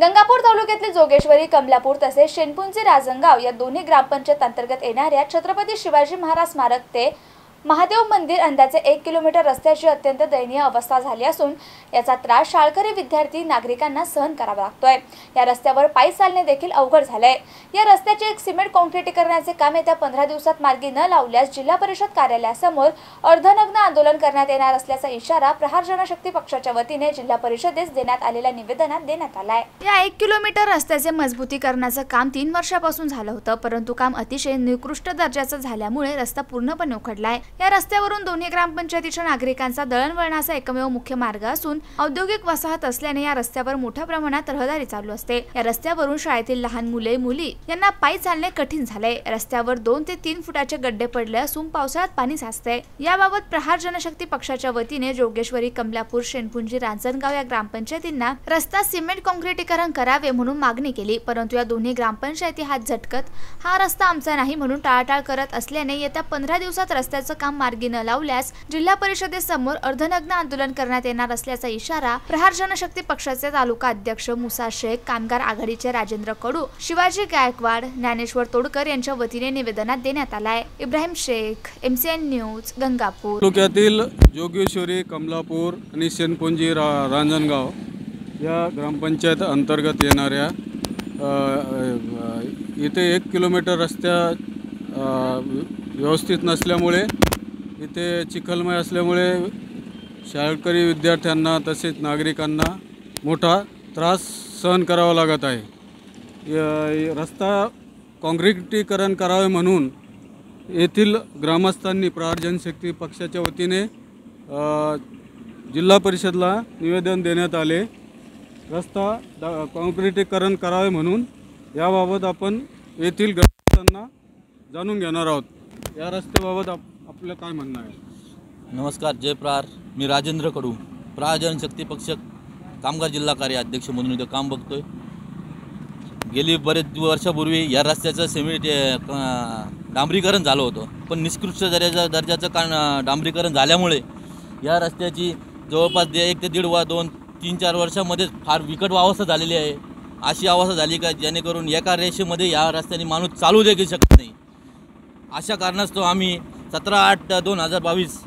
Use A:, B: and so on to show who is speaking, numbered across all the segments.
A: गंगापूर तालुक्यातील जोगेश्वरी कमलापूर तसेच शेनपुंचे राजंगाव या दोन्ही ग्रामपंचायत अंतर्गत येणाऱ्या छत्रपती शिवाजी महाराज स्मारक ते महादेव मंदिर अंदाजे एक किलोमीटर रस्त्याची अत्यंत दयनीय अवस्था झाली असून याचा त्रास शाळकरी विद्यार्थी नागरिकांना सहन करावा लागतोय. या रस्त्यावर पायी चालणे देखील अवघड झालंय. या रस्त्याचे एक सिमेंट कॉन्क्रिटीकरणाचे काम येत्या पंधरा दिवसात मार्गी न लावल्यास जिल्हा परिषद कार्यालयासमोर अर्धनग्न आंदोलन करण्यात येणार असल्याचा इशारा प्रहार जनशक्ती पक्षाच्या वतीने जिल्हा परिषदेस देण्यात आलेल्या निवेदनात देण्यात आलाय. या एक किलोमीटर रस्त्याचे मजबूतीकरणाचं काम तीन वर्षापासून झालं होतं परंतु काम अतिशय निकृष्ट दर्जाचं झाल्यामुळे रस्ता पूर्णपणे उखडलाय. या रस्त्यावरून दोन्ही ग्रामपंचायतीच्या नागरिकांचा दळणवळणाचा एकमेव मुख्य मार्ग असून औद्योगिक वसाहत असल्याने या रस्त्यावर मोठ्या प्रमाणात रहदारी चालू असते. या रस्त्यावरून शाळेतील लहान मुले मुली यांना पायी चालणे कठीण झाले. रस्त्यावर दोन ते तीन फुटाचे गड्डे पडले असून पावसाळ्यात पाणी साचते. याबाबत प्रहार जनशक्ती पक्षाच्या वतीने जोगेश्वरी कमलापूर शेणपुंजी रांजणगाव या ग्रामपंचायतींना रस्ता सिमेंट काँक्रिटीकरण करावे म्हणून मागणी केली. परंतु या दोन्ही ग्रामपंचायती हात झटकत हा रस्ता आमचा नाही म्हणून टाळाटाळ करत असल्याने येत्या पंधरा दिवसात रस्त्याचं काम मार्गी न लावल्यास जिल्हा परिषदेसमोर अर्धनग्न आंदोलन करण्यात येणार असल्याचा इशारा प्रहार जनशक्ती पक्षाचे तालुका अध्यक्ष मुसा शेख कामगार आघाडीचे राजेंद्र कडू शिवाजी गायकवाड ज्ञानेश्वर तोडकर यांच्या वतीने निवेदनात देण्यात आलाय. Ibrahim Shaikh MCN news Gangapur.
B: तालुक्यातील जोगेश्वरी कमलापूर आणि शेनपुंजी रा रांजणगाव या ग्रामपंचायत अंतर्गत येणाऱ्या इथे एक किलोमीटर रस्त्या व्यवस्थित नसल्यामुळे इथे चिखलमय असल्यामुळे शाळकरी विद्यार्थ्यांना तसेच नागरिकांना मोठा त्रास सहन करावा लागत आहे. रस्ता काँक्रिटीकरण करावे म्हणून येथील ग्रामस्थांनी प्रहार जनशक्ती पक्षाच्या वतीने जिल्हा परिषदला निवेदन देण्यात आले. रस्ता दा काँक्रिटीकरण करावे म्हणून याबाबत आपण येथील ग्रामस्थांना जाणून घेणार आहोत. या रस्त्याबाबत आप आपलं काय म्हणणं आहे?
C: नमस्कार जयप्रार मी राजेंद्र कडू प्राजन शक्ती पक्ष कामगार जिल्हा कार्य अध्यक्ष म्हणून इथं काम बघतोय. गेली बरेच वर्षापूर्वी या रस्त्याचं सिमेंट डांबरीकरण झालं होतं. पण निष्कृष्ट दर्जाचं दर्जाचं का डांबरीकरण झाल्यामुळे या रस्त्याची जवळपास दे एक ते दीड वा दोन तीन चार वर्षामध्येच फार बिकट अवस्था झालेली आहे. अशी अवस्था झाली का जेणेकरून एका रेषेमध्ये या रस्त्याने माणूस चालू देखील शकत नाही. अशा कारणास्तव आम्ही सतरा आठ दोन हजार बावीस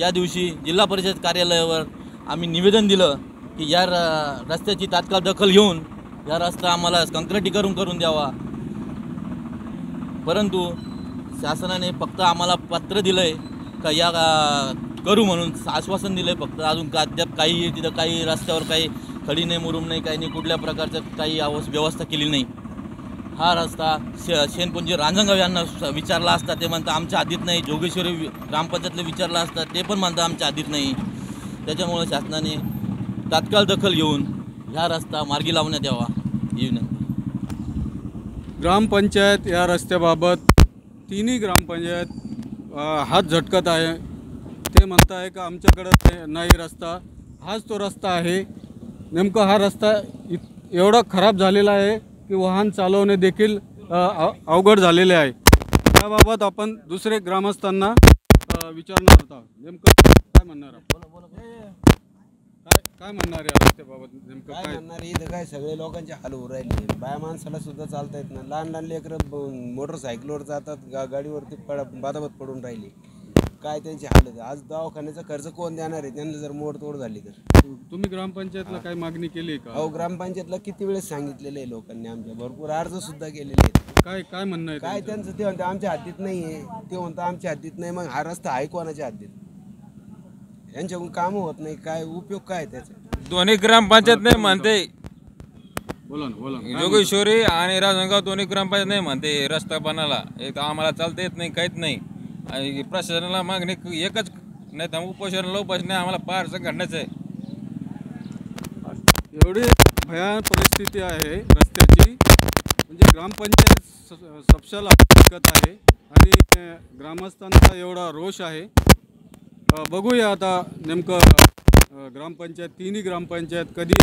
C: या दिवशी जिल्हा परिषद कार्यालयावर आम्ही निवेदन दिलं की या र- रस्त्याची तात्काळ दखल घेऊन या रस्ता आम्हाला कंक्रिटीकरण करून द्यावा. परंतु शासनाने फक्त आम्हाला पत्र दिलं आहे का या करू म्हणून आश्वासन दिलं आहे फक्त. अजून का अद्याप काही तिथं काही रस्त्यावर काही खडी नाही मुरूम नाही काही नाही कुठल्या प्रकारचं काही अवस व्यवस्था केली नाही. हा रस्ता शे शेनपुंजी रांजणगाव यांना विचारला असता ते म्हणतात आमच्या आधीत नाही. जोगेश्वरी ग्रामपंचायतला विचारला असता ते पण म्हणतात आमच्या आधीत नाही. त्याच्यामुळे शासनाने तात्काळ दखल घेऊन ह्या रस्ता मार्गी लावण्यात यावा. ही विनंती.
B: ग्रामपंचायत या रस्त्याबाबत तिन्ही ग्रामपंचायत हात झटकत आहे. ते म्हणत आहे का आमच्याकडं नाही रस्ता. हाच तो रस्ता आहे. नेमकं हा रस्ता इत एवढा खराब झालेला आहे की वाहन चालवणे देखील अवघड झालेले आहे. त्याबाबत आपण दुसरे ग्रामस्थांना विचारणार होता नेमकं काय म्हणणार? काय काय म्हणणार रस्त्याबाबत? नेमकं
D: काय म्हणणार? इथं काय सगळे लोकांचे हाल होऊ राहिले. बाया माणसाला सुद्धा चालता येत नाही. लहान लहान लेकरं मोटरसायकलवर जातात गा गाडीवरती पड बादाबत पडून राहिली. काय त्यांची हाल आहे? आज दवाखान्याचा खर्च कोण देणार आहे? त्यांना जर मोडतोड झाली तर.
B: तुम्ही ग्रामपंचायतला काही मागणी केली का?
D: अहो ग्रामपंचायतला किती वेळेस सांगितलेलं आहे लोकांनी आमच्या? भरपूर अर्ज सुद्धा केलेले आहेत.
B: काय काय म्हणणं आहे
D: काय त्यांचं? ते म्हणतं आमच्या हद्दीत नाही आहे. ते म्हणतं आमच्या हद्दीत नाही. मग हा रस्ता आहे कोणाच्या हद्दीत यांच्याकडून कामं होत नाही. काय उपयोग काय त्याचा?
E: दोन्ही ग्रामपंचायत नाही म्हणते.
B: बोला ना बोला ना.
E: जोगेश्वरी आणि राजनगाव दोन्ही ग्रामपंचायत नाही म्हणते. रस्ता बनाला एक तर आम्हाला चालता येत नाही काहीच नाही. आणि प्रशासनाला मागणी एकच नाही तर उपोषणाला उपास नाही आम्हाला पार घडण्याचं आहे.
B: एवढी भयान परिस्थिती आहे रस्त्याची. म्हणजे ग्रामपंचायत स- सपशाला विकत आहे आणि अ, ग्रामस्थांचा एवढा रोष आहे. अ, बघूया आता नेमकं अ, ग्रामपंचायत तिन्ही ग्रामपंचायत कधी